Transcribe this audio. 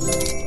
you